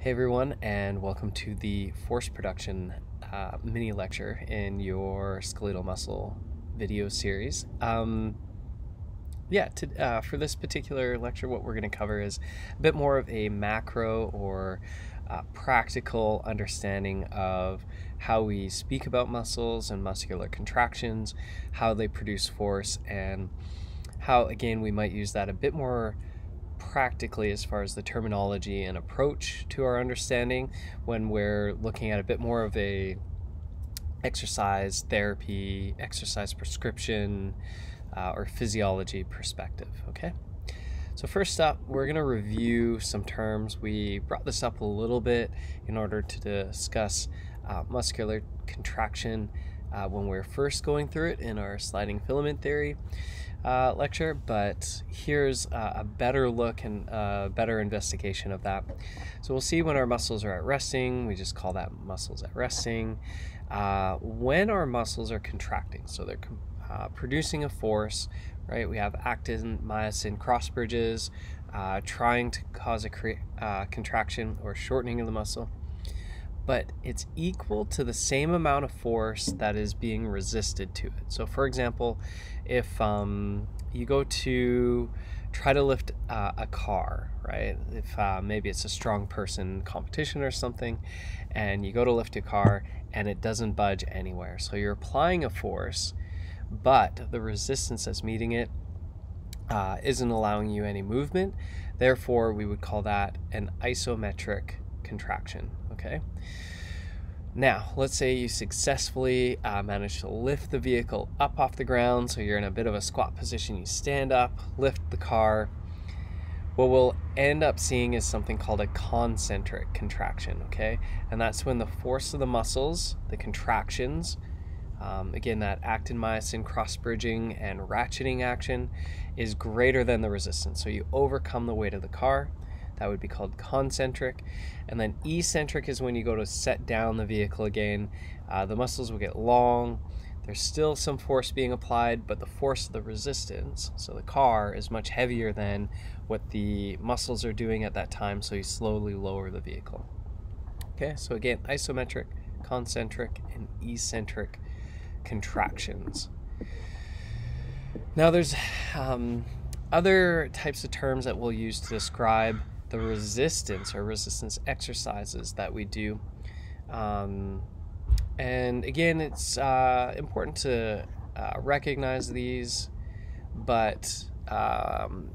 Hey everyone, and welcome to the force production uh, mini lecture in your skeletal muscle video series. Um, yeah, to, uh, for this particular lecture, what we're going to cover is a bit more of a macro or uh, practical understanding of how we speak about muscles and muscular contractions, how they produce force, and how, again, we might use that a bit more practically as far as the terminology and approach to our understanding when we're looking at a bit more of a exercise therapy, exercise prescription, uh, or physiology perspective. Okay. So first up, we're going to review some terms. We brought this up a little bit in order to discuss uh, muscular contraction uh, when we are first going through it in our sliding filament theory uh, lecture, but here's uh, a better look and a better investigation of that. So we'll see when our muscles are at resting, we just call that muscles at resting. Uh, when our muscles are contracting, so they're uh, producing a force, right? We have actin myosin cross bridges uh, trying to cause a contraction or shortening of the muscle but it's equal to the same amount of force that is being resisted to it. So, for example, if um, you go to try to lift uh, a car, right? If uh, maybe it's a strong person competition or something, and you go to lift a car and it doesn't budge anywhere. So you're applying a force, but the resistance that's meeting it uh, not allowing you any movement. Therefore, we would call that an isometric contraction. Okay. Now, let's say you successfully uh, manage to lift the vehicle up off the ground, so you're in a bit of a squat position. You stand up, lift the car. What we'll end up seeing is something called a concentric contraction, okay? And that's when the force of the muscles, the contractions, um, again, that actin myosin cross bridging and ratcheting action is greater than the resistance. So you overcome the weight of the car that would be called concentric. And then eccentric is when you go to set down the vehicle again. Uh, the muscles will get long. There's still some force being applied, but the force of the resistance, so the car, is much heavier than what the muscles are doing at that time, so you slowly lower the vehicle. Okay, so again, isometric, concentric, and eccentric contractions. Now, there's um, other types of terms that we'll use to describe the resistance or resistance exercises that we do. Um, and again, it's uh, important to uh, recognize these, but um,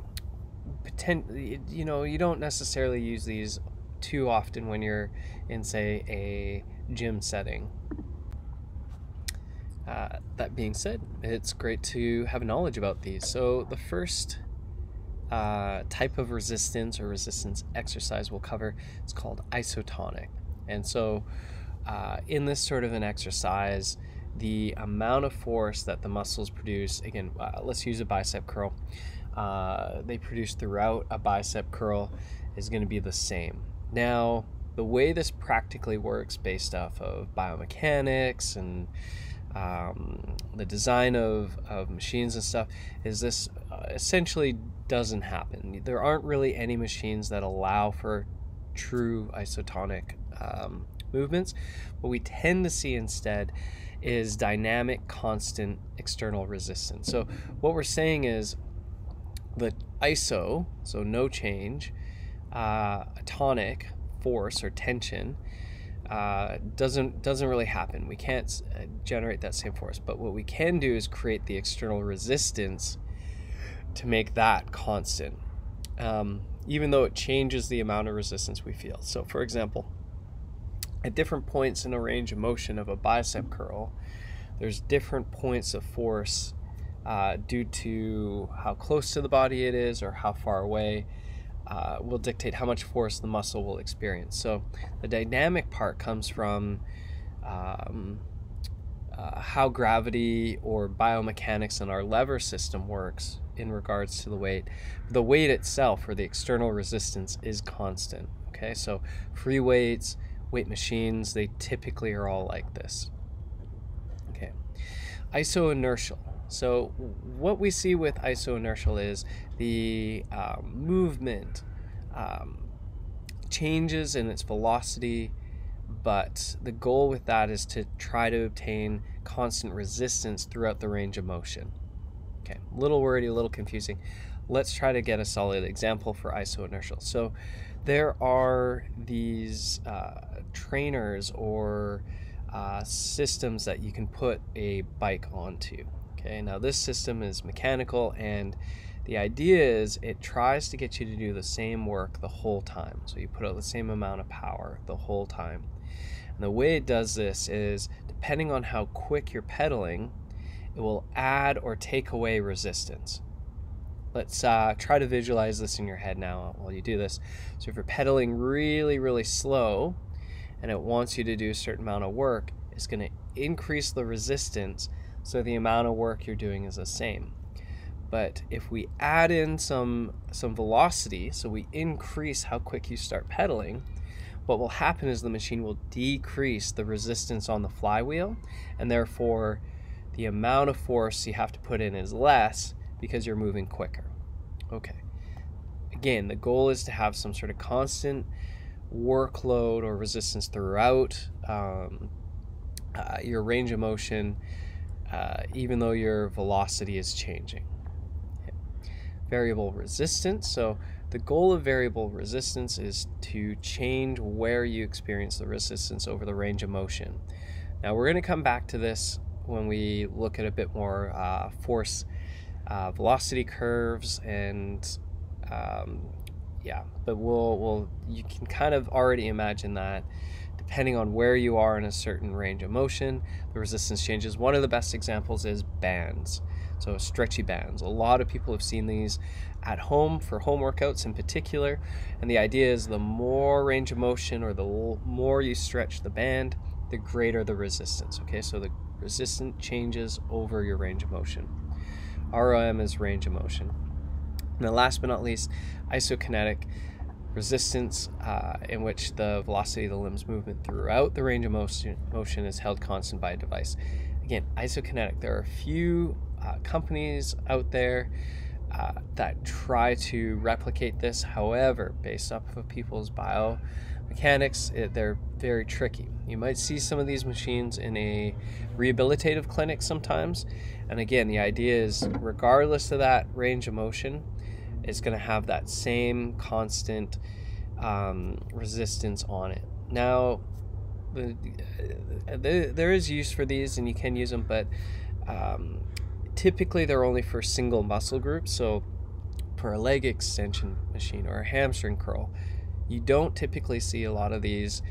you know, you don't necessarily use these too often when you're in, say, a gym setting. Uh, that being said, it's great to have knowledge about these. So the first uh, type of resistance or resistance exercise we'll cover is called isotonic. And so, uh, in this sort of an exercise, the amount of force that the muscles produce, again, uh, let's use a bicep curl, uh, they produce throughout a bicep curl is going to be the same. Now, the way this practically works based off of biomechanics and um, the design of, of machines and stuff is this uh, essentially doesn't happen. There aren't really any machines that allow for true isotonic um, movements. What we tend to see instead is dynamic, constant external resistance. So, what we're saying is the iso, so no change, uh, tonic force or tension uh, doesn't doesn't really happen. We can't uh, generate that same force, but what we can do is create the external resistance to make that constant, um, even though it changes the amount of resistance we feel. So, for example, at different points in a range of motion of a bicep curl, there's different points of force uh, due to how close to the body it is or how far away uh, will dictate how much force the muscle will experience. So the dynamic part comes from um, uh, how gravity or biomechanics in our lever system works in regards to the weight. The weight itself or the external resistance is constant. Okay, so free weights, weight machines, they typically are all like this. Okay, isoinertial. So what we see with isoinertial is the um, movement um, changes in its velocity, but the goal with that is to try to obtain constant resistance throughout the range of motion. Okay, a little wordy, a little confusing. Let's try to get a solid example for isoinertial. So there are these uh, trainers or uh, systems that you can put a bike onto. Okay, now this system is mechanical and the idea is it tries to get you to do the same work the whole time. So you put out the same amount of power the whole time. And the way it does this is depending on how quick you're pedaling, it will add or take away resistance. Let's uh, try to visualize this in your head now while you do this. So if you're pedaling really, really slow and it wants you to do a certain amount of work, it's going to increase the resistance so the amount of work you're doing is the same. But if we add in some some velocity, so we increase how quick you start pedaling, what will happen is the machine will decrease the resistance on the flywheel, and therefore the amount of force you have to put in is less because you're moving quicker. Okay. Again, the goal is to have some sort of constant workload or resistance throughout um, uh, your range of motion, uh, even though your velocity is changing. Variable resistance. So the goal of variable resistance is to change where you experience the resistance over the range of motion. Now we're going to come back to this when we look at a bit more uh, force uh, velocity curves and um, yeah, but we'll, we'll you can kind of already imagine that depending on where you are in a certain range of motion, the resistance changes. One of the best examples is bands. So stretchy bands. A lot of people have seen these at home for home workouts in particular. And the idea is the more range of motion or the more you stretch the band, the greater the resistance. Okay, so the resistance changes over your range of motion. ROM is range of motion. And then last but not least, isokinetic resistance uh, in which the velocity of the limb's movement throughout the range of motion, motion is held constant by a device. Again, isokinetic. There are a few uh, companies out there uh, that try to replicate this. However, based off of people's biomechanics, it, they're very tricky. You might see some of these machines in a rehabilitative clinic sometimes. And again, the idea is regardless of that range of motion, it's going to have that same constant um, resistance on it. Now, the, uh, the, there is use for these and you can use them, but um, typically they're only for single muscle groups. So for a leg extension machine or a hamstring curl, you don't typically see a lot of these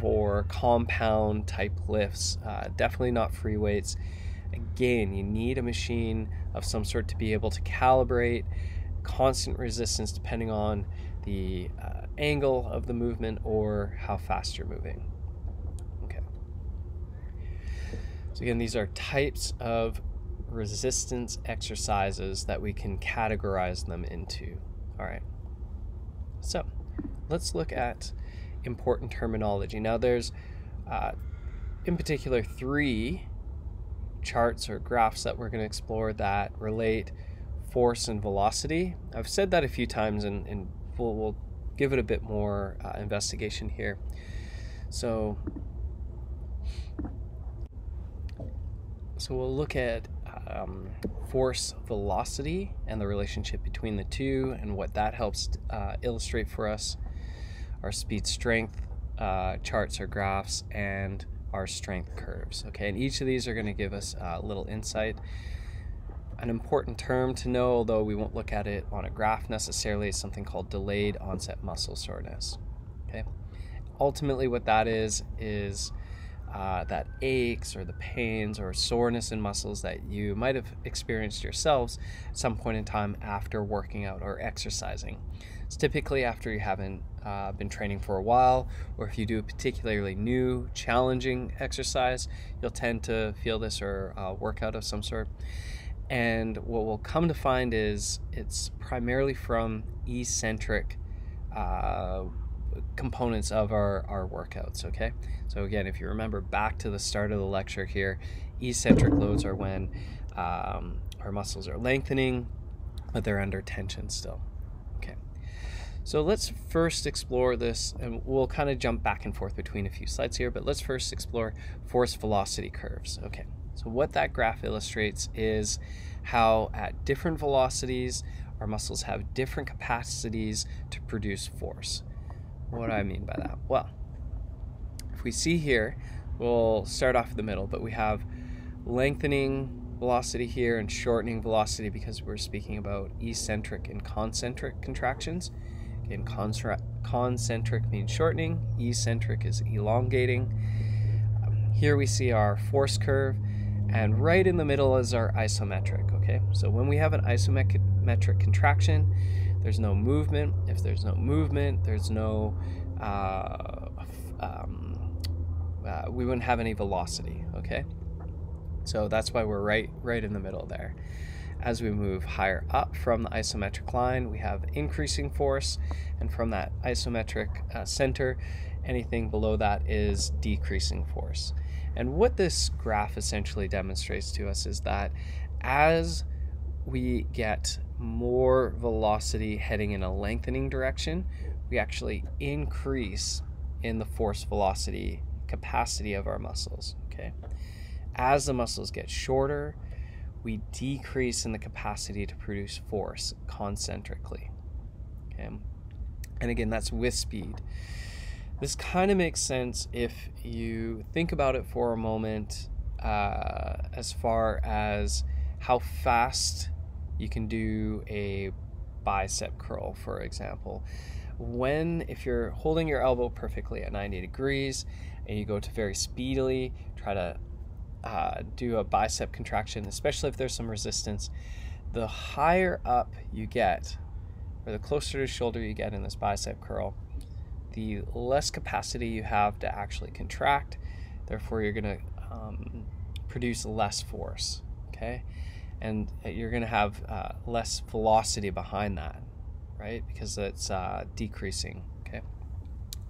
for compound type lifts. Uh, definitely not free weights. Again, you need a machine of some sort to be able to calibrate constant resistance depending on the uh, angle of the movement or how fast you're moving. Okay. So again, these are types of resistance exercises that we can categorize them into. All right. So let's look at important terminology. Now, there's uh, in particular three charts or graphs that we're going to explore that relate force and velocity. I've said that a few times and, and we'll, we'll, give it a bit more uh, investigation here. So, so we'll look at um, force velocity and the relationship between the two and what that helps uh, illustrate for us our speed strength uh, charts or graphs and our strength curves okay? And each of these are going to give us a little insight. An important term to know although we won't look at it on a graph necessarily is something called delayed onset muscle soreness okay? Ultimately what that is is uh, that aches or the pains or soreness in muscles that you might have experienced yourselves at some point in time after working out or exercising. It's typically after you haven't uh, been training for a while, or if you do a particularly new, challenging exercise, you'll tend to feel this or uh, workout of some sort. And what we'll come to find is it's primarily from eccentric uh, components of our, our workouts, okay? So again, if you remember back to the start of the lecture here, eccentric loads are when um, our muscles are lengthening, but they're under tension still. Okay. So let's first explore this, and we'll kind of jump back and forth between a few slides here, but let's first explore force velocity curves. Okay, so what that graph illustrates is how at different velocities, our muscles have different capacities to produce force. What do I mean by that? Well, if we see here, we'll start off the middle, but we have lengthening velocity here and shortening velocity because we're speaking about eccentric and concentric contractions. Again, concentric means shortening, eccentric is elongating. Um, here we see our force curve, and right in the middle is our isometric, okay? So when we have an isometric contraction, there's no movement. If there's no movement, there's no, uh, um, uh, we wouldn't have any velocity, okay? So that's why we're right, right in the middle there. As we move higher up from the isometric line, we have increasing force, and from that isometric uh, center, anything below that is decreasing force. And what this graph essentially demonstrates to us is that as we get more velocity heading in a lengthening direction, we actually increase in the force velocity capacity of our muscles. Okay. As the muscles get shorter, we decrease in the capacity to produce force concentrically. Okay. And again, that's with speed. This kind of makes sense if you think about it for a moment uh, as far as how fast you can do a bicep curl, for example. When, if you're holding your elbow perfectly at 90 degrees and you go to very speedily try to uh, do a bicep contraction, especially if there's some resistance, the higher up you get, or the closer to shoulder you get in this bicep curl, the less capacity you have to actually contract. Therefore, you're going to um, produce less force. Okay, and you're going to have uh, less velocity behind that, right? Because it's uh, decreasing. Okay,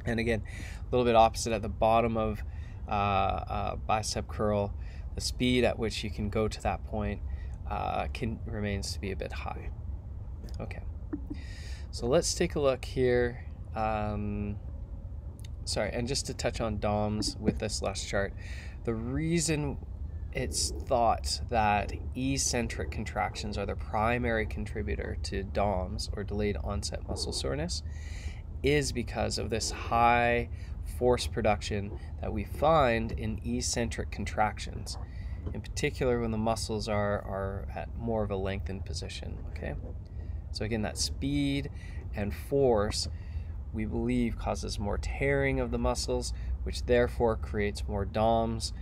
and again, a little bit opposite at the bottom of uh, uh bicep curl the speed at which you can go to that point uh, can remains to be a bit high. Okay, so let's take a look here. Um, sorry, and just to touch on DOMS with this last chart, the reason it's thought that eccentric contractions are the primary contributor to DOMS or delayed onset muscle soreness is because of this high force production that we find in eccentric contractions, in particular when the muscles are, are at more of a lengthened position. Okay, so again, that speed and force we believe causes more tearing of the muscles, which therefore creates more DOMS.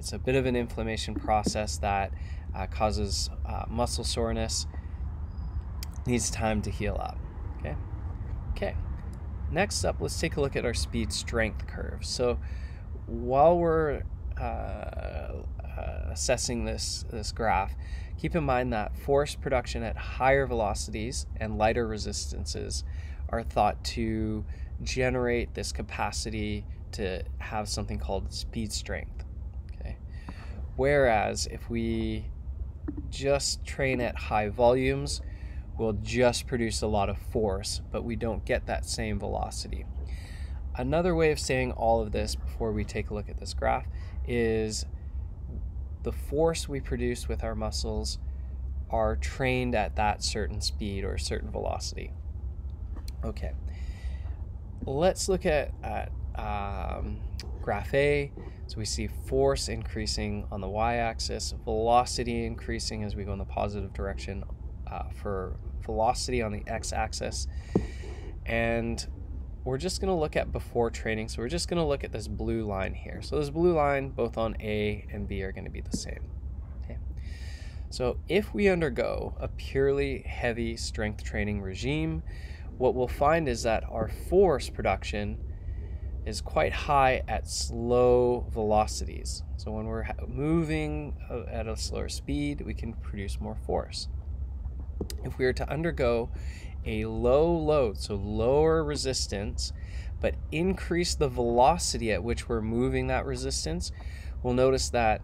It's a bit of an inflammation process that uh, causes uh, muscle soreness. Needs time to heal up. Okay. Okay. Next up, let's take a look at our speed strength curve. So while we're uh, uh, assessing this, this graph, keep in mind that force production at higher velocities and lighter resistances are thought to generate this capacity to have something called speed strength. Whereas if we just train at high volumes, we'll just produce a lot of force, but we don't get that same velocity. Another way of saying all of this before we take a look at this graph is the force we produce with our muscles are trained at that certain speed or certain velocity. Okay, let's look at, at um, graph A. So we see force increasing on the y-axis, velocity increasing as we go in the positive direction uh, for velocity on the x-axis. And we're just going to look at before training. So we're just going to look at this blue line here. So this blue line, both on A and B are going to be the same. Okay. So if we undergo a purely heavy strength training regime, what we'll find is that our force production is quite high at slow velocities. So when we're moving uh, at a slower speed, we can produce more force if we were to undergo a low load, so lower resistance, but increase the velocity at which we're moving that resistance, we'll notice that,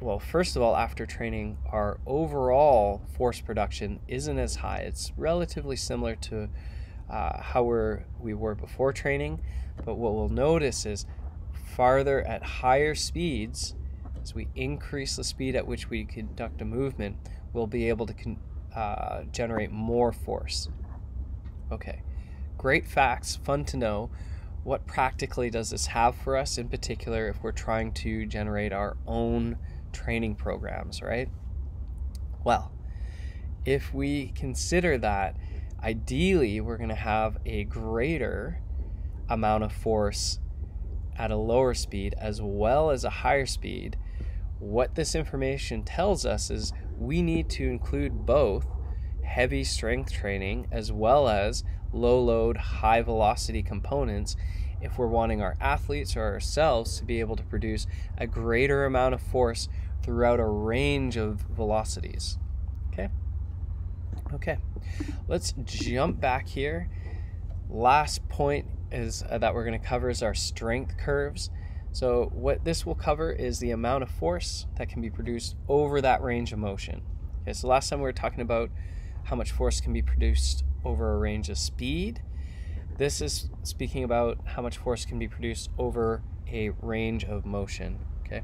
well, first of all, after training, our overall force production isn't as high. It's relatively similar to uh, how we're, we were before training. But what we'll notice is farther at higher speeds, as we increase the speed at which we conduct a movement, we'll be able to con- uh, generate more force. Okay, great facts, fun to know. What practically does this have for us, in particular, if we're trying to generate our own training programs, right? Well, if we consider that ideally we're going to have a greater amount of force at a lower speed as well as a higher speed, what this information tells us is we need to include both heavy strength training as well as low load, high velocity components if we're wanting our athletes or ourselves to be able to produce a greater amount of force throughout a range of velocities. Okay? Let's jump back here. Last point is uh, that we're going to cover is our strength curves. So what this will cover is the amount of force that can be produced over that range of motion. Okay, so last time we were talking about how much force can be produced over a range of speed. This is speaking about how much force can be produced over a range of motion. Okay,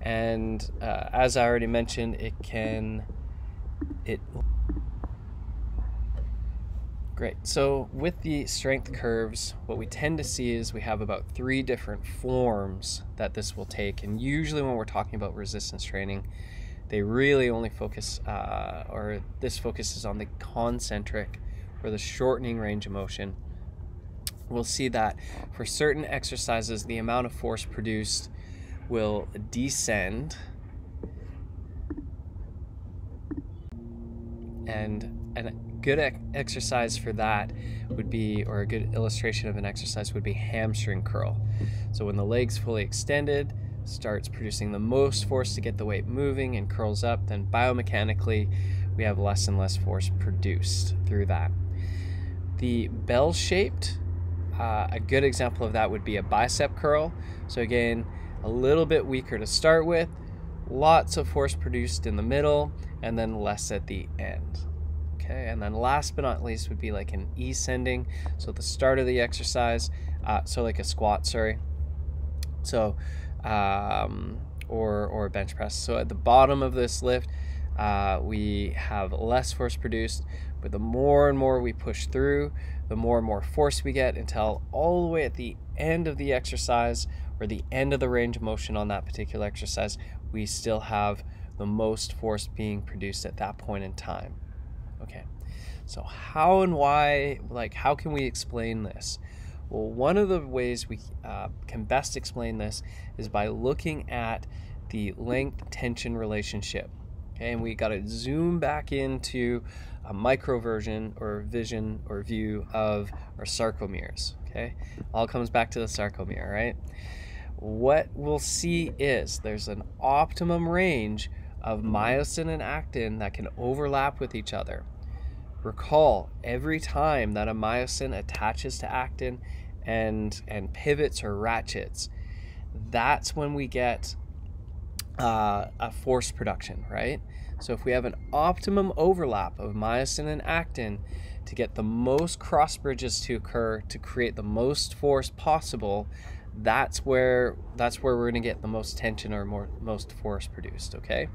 and uh, as I already mentioned, it can it Great. So with the strength curves, what we tend to see is we have about three different forms that this will take. And usually when we're talking about resistance training, they really only focus, uh, or this focuses on the concentric or the shortening range of motion. We'll see that for certain exercises, the amount of force produced will descend and and good exercise for that would be, or a good illustration of an exercise would be hamstring curl. So when the leg's fully extended, starts producing the most force to get the weight moving and curls up, then biomechanically we have less and less force produced through that. The bell shaped, uh, a good example of that would be a bicep curl. So again, a little bit weaker to start with, lots of force produced in the middle, and then less at the end. Okay, and then last but not least would be like an ascending. So the start of the exercise, uh, so like a squat, sorry. So, um, or, or a bench press. So at the bottom of this lift, uh, we have less force produced, but the more and more we push through, the more and more force we get until all the way at the end of the exercise or the end of the range of motion on that particular exercise, we still have the most force being produced at that point in time. So how and why, like, how can we explain this? Well, one of the ways we uh, can best explain this is by looking at the length tension relationship. Okay, and we got to zoom back into a micro version or vision or view of our sarcomeres. Okay, all comes back to the sarcomere, right? What we'll see is there's an optimum range of myosin and actin that can overlap with each other. Recall every time that a myosin attaches to actin and and pivots or ratchets, that's when we get uh, a force production, right? So if we have an optimum overlap of myosin and actin to get the most cross bridges to occur to create the most force possible, that's where that's where we're going to get the most tension or more most force produced, okay?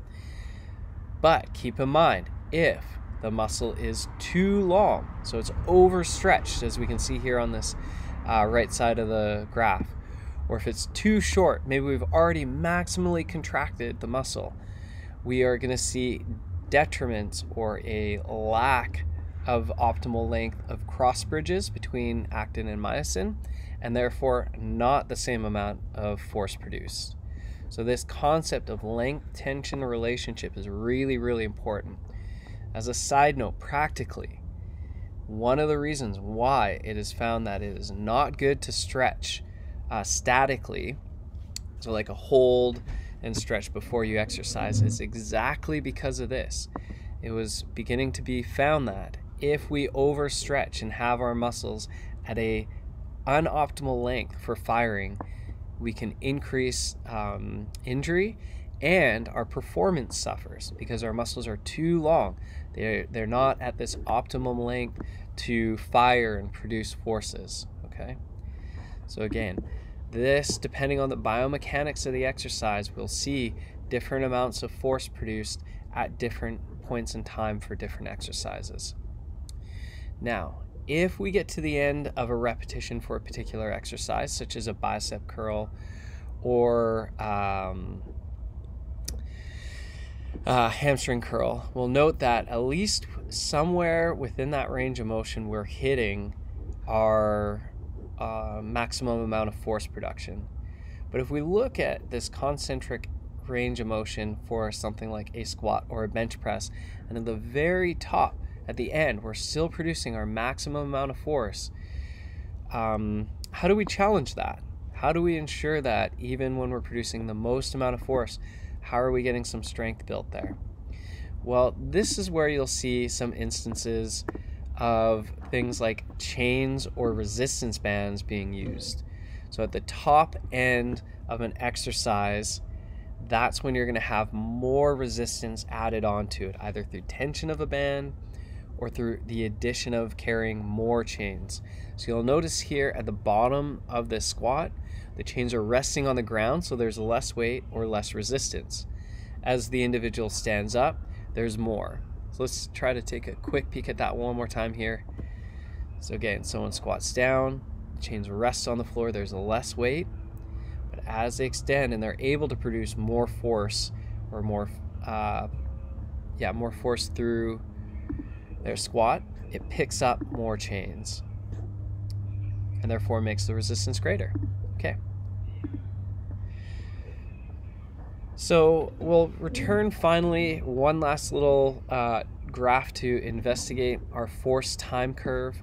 But keep in mind, if the muscle is too long. So it's overstretched, as we can see here on this uh, right side of the graph. Or if it's too short, maybe we've already maximally contracted the muscle, we are going to see detriments or a lack of optimal length of cross bridges between actin and myosin, and therefore not the same amount of force produced. So, this concept of length tension relationship is really, really important. As a side note, practically, one of the reasons why it is found that it is not good to stretch uh, statically, so like a hold and stretch before you exercise, is exactly because of this. It was beginning to be found that if we overstretch and have our muscles at a unoptimal length for firing, we can increase um, injury and our performance suffers because our muscles are too long. They're, they're not at this optimum length to fire and produce forces. Okay, so again, this depending on the biomechanics of the exercise, we'll see different amounts of force produced at different points in time for different exercises. Now, if we get to the end of a repetition for a particular exercise, such as a bicep curl or um, a hamstring curl, we'll note that at least somewhere within that range of motion, we're hitting our uh, maximum amount of force production. But if we look at this concentric range of motion for something like a squat or a bench press, and at the very top, at the end, we're still producing our maximum amount of force. Um, how do we challenge that? How do we ensure that even when we're producing the most amount of force, how are we getting some strength built there? Well, this is where you'll see some instances of things like chains or resistance bands being used. So at the top end of an exercise, that's when you're going to have more resistance added onto it, either through tension of a band or through the addition of carrying more chains. So you'll notice here at the bottom of this squat, the chains are resting on the ground, so there's less weight or less resistance. As the individual stands up, there's more. So let's try to take a quick peek at that one more time here. So again, someone squats down, the chains rest on the floor, there's less weight, but as they extend and they're able to produce more force or more, uh, yeah, more force through their squat, it picks up more chains and therefore makes the resistance greater. Okay. So we'll return finally one last little uh, graph to investigate our force time curve.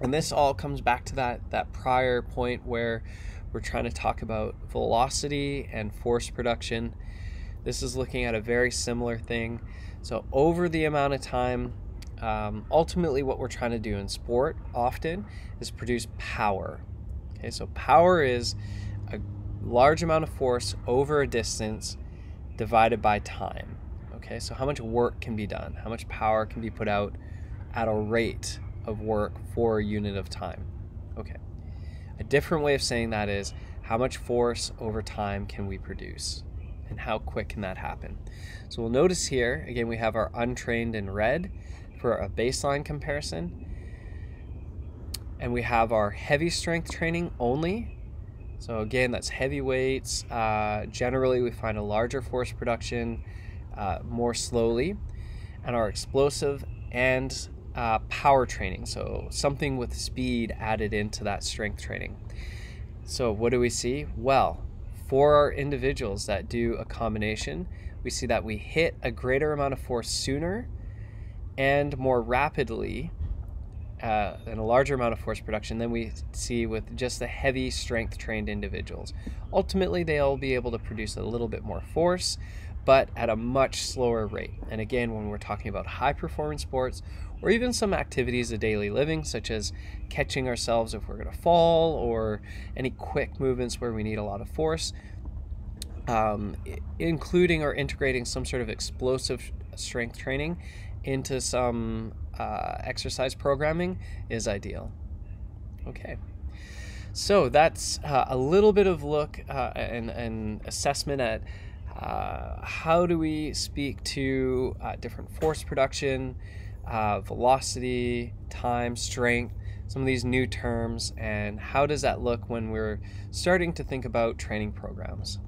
And this all comes back to that, that prior point where we're trying to talk about velocity and force production. This is looking at a very similar thing. So over the amount of time um, ultimately what we're trying to do in sport often is produce power. Okay, so power is large amount of force over a distance divided by time. Okay, so how much work can be done, how much power can be put out at a rate of work for a unit of time. Okay, a different way of saying that is how much force over time can we produce and how quick can that happen. So we'll notice here, again, we have our untrained in red for a baseline comparison. And we have our heavy strength training only. So again, that's heavy weights. Uh, generally, we find a larger force production uh, more slowly. And our explosive and uh, power training. So something with speed added into that strength training. So what do we see? Well, for our individuals that do a combination, we see that we hit a greater amount of force sooner and more rapidly uh, and a larger amount of force production than we see with just the heavy strength trained individuals. Ultimately, they'll be able to produce a little bit more force, but at a much slower rate. And again, when we're talking about high performance sports or even some activities of daily living, such as catching ourselves if we're going to fall or any quick movements where we need a lot of force, um, including or integrating some sort of explosive strength training into some uh, exercise programming is ideal. Okay. So that's uh, a little bit of look uh, and, and assessment at uh, how do we speak to uh, different force production, uh, velocity, time, strength, some of these new terms, and how does that look when we're starting to think about training programs.